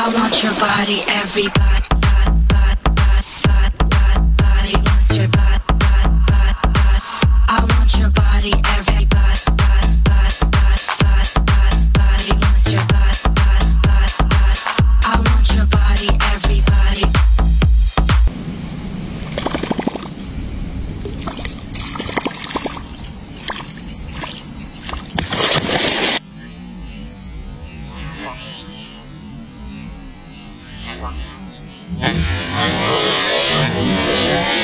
I want your body, everybody. Thank you.